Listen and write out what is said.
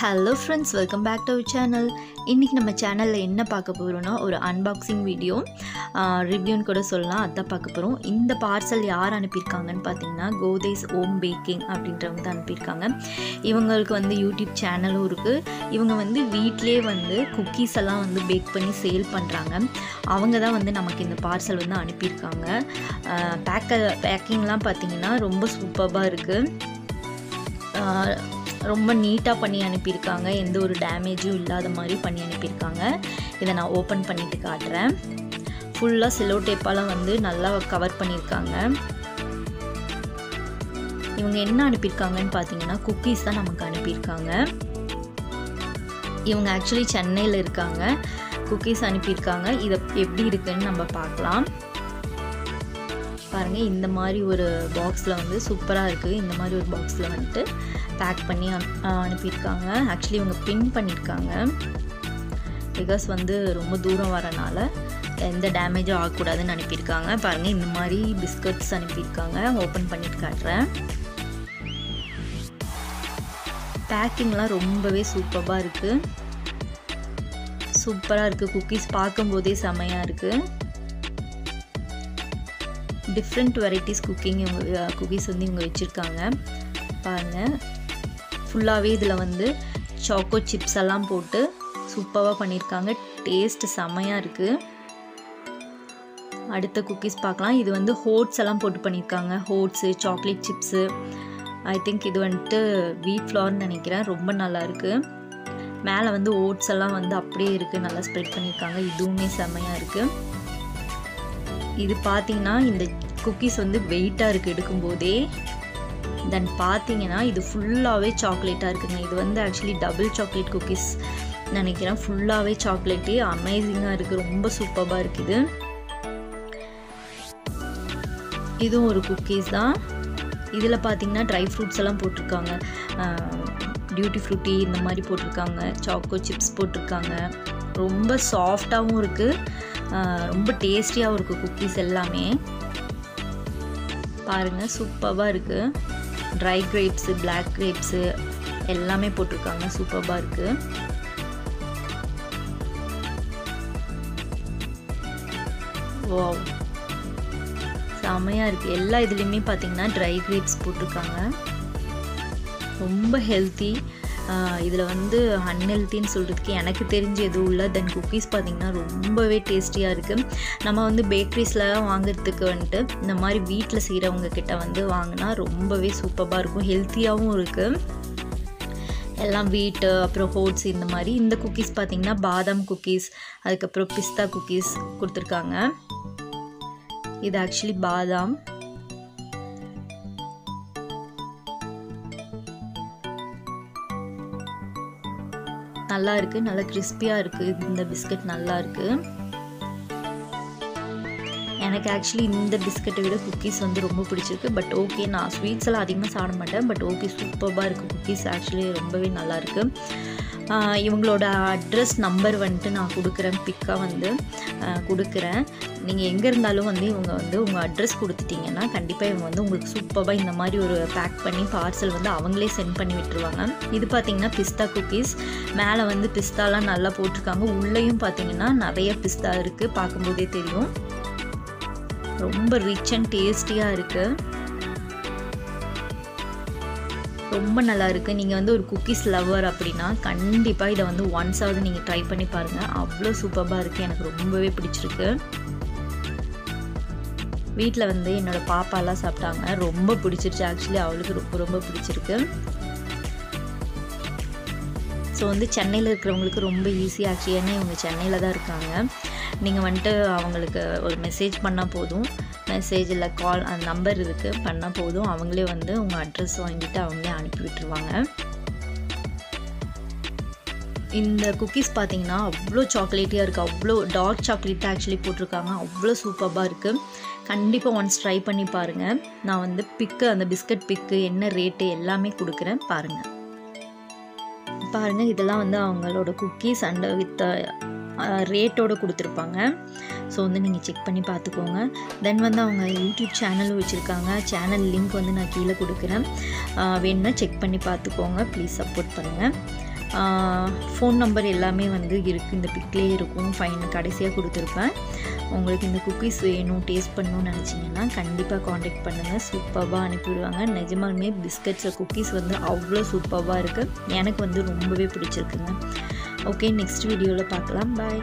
Hello friends welcome back to our channel இன்றைக்கி நம்ம சேனலில் என்ன பார்க்க போகிறோன்னா ஒரு அன்பாக்சிங் வீடியோ ரிவ்யூன்னு கூட சொல்லலாம். அதான் பார்க்க போகிறோம் இந்த பார்சல் யார் அனுப்பியிருக்காங்கன்னு பார்த்தீங்கன்னா கோதேஸ் ஓம் பேக்கிங் அப்படின்றவங்க தான் அனுப்பியிருக்காங்க. இவங்களுக்கு வந்து யூடியூப் சேனலும் இருக்குது இவங்க வந்து வீட்டிலே வந்து குக்கீஸ் எல்லாம் வந்து பேக் பண்ணி சேல் பண்ணுறாங்க அவங்க தான் வந்து நமக்கு இந்த பார்சல் வந்து அனுப்பியிருக்காங்க. பேக்க பேக்கிங்லாம் பார்த்தீங்கன்னா ரொம்ப சூப்பராக இருக்குது ரொம்ப நீட்டாக பண்ணி அனுப்பியிருக்காங்க. எந்த ஒரு டேமேஜும் இல்லாத மாதிரி பண்ணி அனுப்பியிருக்காங்க. இதை நான் ஓப்பன் பண்ணிட்டு காட்டுறேன். ஃபுல்லாக செலோ டேப்பால் வந்து நல்லா கவர் பண்ணியிருக்காங்க. இவங்க என்ன அனுப்பியிருக்காங்கன்னு பார்த்தீங்கன்னா குக்கீஸ் தான் நமக்கு அனுப்பியிருக்காங்க. இவங்க ஆக்சுவலி சென்னையில் இருக்காங்க. குக்கீஸ் அனுப்பியிருக்காங்க. இதை எப்படி இருக்குன்னு நம்ம பார்க்கலாம். பாருங்கள் இந்த மாதிரி ஒரு பாக்ஸில் வந்து சூப்பராக இருக்குது இந்த மாதிரி ஒரு பாக்ஸில் வந்துட்டு பேக் பண்ணி அனுப்பியிருக்காங்க. ஆக்சுவலி இவங்க பின் பண்ணியிருக்காங்க. பிகாஸ் வந்து ரொம்ப தூரம் வரனால எந்த டேமேஜும் ஆகக்கூடாதுன்னு அனுப்பியிருக்காங்க. பாருங்கள் இந்த மாதிரி பிஸ்கட்ஸ் அனுப்பியிருக்காங்க. ஓப்பன் பண்ணிட்டு காட்டுறேன். பேக்கிங்லாம் ரொம்பவே சூப்பராக இருக்குது சூப்பராக இருக்குது குக்கீஸ் பார்க்கும்போதே செமையாக இருக்குது டிஃப்ரெண்ட் வெரைட்டிஸ் குக்கிங் இவங்க குக்கீஸ் வந்து இவங்க வச்சுருக்காங்க. பாருங்கள் ஃபுல்லாகவே இதில் வந்து சாக்கோ சிப்ஸ் எல்லாம் போட்டு சூப்பராக பண்ணியிருக்காங்க டேஸ்ட் செமையாக இருக்குது அடுத்த குக்கீஸ் பார்க்கலாம். இது வந்து ஹோட்ஸ் எல்லாம் போட்டு பண்ணியிருக்காங்க oats chocolate chips I think இது வந்துட்டு வீட் ஃப்ளார்னு நினைக்கிறேன். ரொம்ப நல்லா இருக்குது மேலே வந்து ஓட்ஸ் எல்லாம் வந்து அப்படியே இருக்குது நல்லா ஸ்ப்ரெட் பண்ணியிருக்காங்க இதுவுமே செம்மையாக இருக்குது இது பார்த்தீங்கன்னா இந்த குக்கீஸ் வந்து வெயிட்டாக இருக்குது எடுக்கும்போதே. தென் பார்த்தீங்கன்னா இது ஃபுல்லாகவே சாக்லேட்டாக இருக்குங்க. இது வந்து ஆக்சுவலி டபுள் சாக்லேட் குக்கீஸ் நினைக்கிறேன். ஃபுல்லாகவே சாக்லேட்டே அமேசிங்காக இருக்குது ரொம்ப சூப்பராக இருக்குது. இதுவும் ஒரு குக்கீஸ் தான். இதில் பார்த்தீங்கன்னா ட்ரை ஃப்ரூட்ஸ் எல்லாம் போட்டிருக்காங்க. டியூட்டி ஃப்ரூட்டி இந்த மாதிரி போட்டிருக்காங்க. சாக்கோ சிப்ஸ் போட்டிருக்காங்க. ரொம்ப சாஃப்டாகவும் இருக்குது ரொம்ப டேஸ்டியாகவும் இருக்குது குக்கீஸ் எல்லாமே. பாருங்கள் சூப்பராக இருக்குது ட்ரை கிரேப்ஸு பிளாக் கிரேப்ஸு எல்லாமே போட்டிருக்காங்க சூப்பராக இருக்குது ஓ செமையாக இருக்குது எல்லா இதுலேயுமே பார்த்தீங்கன்னா ட்ரை கிரேப்ஸ் போட்டிருக்காங்க. ரொம்ப ஹெல்த்தி இதில் வந்து அன்ஹெல்த்தின்னு சொல்கிறதுக்கு எனக்கு தெரிஞ்சு எதுவும் இல்லை. தென் குக்கீஸ் பார்த்திங்கன்னா ரொம்பவே டேஸ்டியாக இருக்குது நம்ம வந்து பேக்கரிஸில் வாங்குறதுக்கு வந்துட்டு இந்த மாதிரி வீட்டில் செய்கிறவங்க கிட்ட வந்து வாங்கினா ரொம்பவே சூப்பராக இருக்கும். ஹெல்த்தியாகவும் இருக்குது எல்லாம் வீட்டு அப்புறம் ஹோட்ஸ் இந்த மாதிரி. இந்த குக்கீஸ் பார்த்திங்கன்னா பாதாம் குக்கீஸ் அதுக்கப்புறம் பிஸ்தா குக்கீஸ் கொடுத்துருக்காங்க. இது ஆக்சுவலி பாதாம். நல்லா இருக்குது நல்லா கிறிஸ்பியாக இருக்குது இந்த பிஸ்கட் நல்லா இருக்குது எனக்கு ஆக்சுவலி இந்த பிஸ்கட்டை விட குக்கீஸ் வந்து ரொம்ப பிடிச்சிருக்கு. பட் ஓகே நான் ஸ்வீட்ஸ் எல்லாம் அதிகமாக சாப்பிட மாட்டேன். பட் ஓகே சூப்பராக இருக்குது குக்கீஸ் ஆக்சுவலி ரொம்பவே நல்லாயிருக்கு இவங்களோட அட்ரஸ் நம்பர் வந்துட்டு நான் கொடுக்குறேன். பிக்காக வந்து கொடுக்குறேன். நீங்கள் எங்கே இருந்தாலும் வந்து இவங்க வந்து உங்கள் அட்ரஸ் கொடுத்துட்டிங்கன்னா கண்டிப்பாக இவங்க வந்து உங்களுக்கு சூப்பராக இந்த மாதிரி ஒரு பேக் பண்ணி பார்சல் வந்து அவங்களே சென்ட் பண்ணி விட்டுருவாங்க. இது பார்த்திங்கன்னா பிஸ்தா குக்கீஸ் மேலே வந்து பிஸ்தாலாம் நல்லா போட்டிருக்காங்க. உள்ளேயும் பார்த்திங்கன்னா நிறைய பிஸ்தா இருக்குது பார்க்கும்போதே தெரியும். ரொம்ப ரிச் அண்ட் டேஸ்டியாக இருக்குது ரொம்ப நல்லா இருக்குது நீங்கள் வந்து ஒரு குக்கீஸ் லவர் அப்படின்னா கண்டிப்பாக இதை வந்து ஒன்ஸாவது நீங்கள் ட்ரை பண்ணி பாருங்கள் அவ்வளோ சூப்பராக இருக்குது எனக்கு ரொம்பவே பிடிச்சிருக்கு. வீட்டில் வந்து என்னோடய பாப்பாலாம் சாப்பிட்டாங்க. ரொம்ப பிடிச்சிருச்சு. ஆக்சுவலி அவளுக்கு ரொம்ப ரொம்ப பிடிச்சிருக்கு. ஸோ வந்து சென்னையில் இருக்கிறவங்களுக்கு ரொம்ப ஈஸியாக ஆக்சுவலி ஏன்னா இவங்க சென்னையில் தான் இருக்காங்க. நீங்கள் வந்துட்டு அவங்களுக்கு ஒரு மெசேஜ் பண்ணால் போதும். மெசேஜ் இல்லை கால் அந்த நம்பர் இருக்குது பண்ணால் போதும். அவங்களே வந்து உங்கள் அட்ரஸ் வாங்கிட்டு அவங்களே அனுப்பி விட்டுருவாங்க. இந்த குக்கீஸ் பார்த்தீங்கன்னா அவ்வளோ சாக்லேட்டியாக இருக்குது அவ்வளோ டார்க் சாக்லேட் ஆக்சுவலி போட்டிருக்காங்க. அவ்வளோ சூப்பராக இருக்குது கண்டிப்பாக ஒன்ஸ் ட்ரை பண்ணி பாருங்கள் நான் வந்து பிக்கு அந்த பிஸ்கட் பிக்கு என்ன ரேட்டு எல்லாமே கொடுக்குறேன். பாருங்கள் பாருங்கள் இதெல்லாம் வந்து அவங்களோட குக்கீஸ் அண்ட் வித் ரேட்டோடு கொடுத்துருப்பாங்க. ஸோ வந்து நீங்கள் செக் பண்ணி பார்த்துக்கோங்க. தென் வந்து அவங்க யூடியூப் சேனலும் வச்சுருக்காங்க. சேனல் லிங்க் வந்து நான் கீழே கொடுக்குறேன். வேணும்னா செக் பண்ணி பார்த்துக்கோங்க. ப்ளீஸ் சப்போர்ட் பண்ணுங்கள் ஃபோன் நம்பர் எல்லாமே வந்து இருக்குது இந்த பிக்லேயே இருக்கும். ஃபைன் கடைசியாக கொடுத்துருப்பேன். உங்களுக்கு இந்த குக்கீஸ் வேணும் டேஸ்ட் பண்ணணும்னு நினச்சிங்கன்னா கண்டிப்பாக காண்டாக்ட் பண்ணுங்கள் சூப்பராக அனுப்பிவிடுவாங்க நிஜமாலுமே பிஸ்கட்ஸில் குக்கீஸ் வந்து அவ்வளோ சூப்பராக இருக்குது எனக்கு வந்து ரொம்பவே பிடிச்சிருக்குங்க. ஓகே நெக்ஸ்ட் வீடியோவில் பார்க்கலாம் பாய்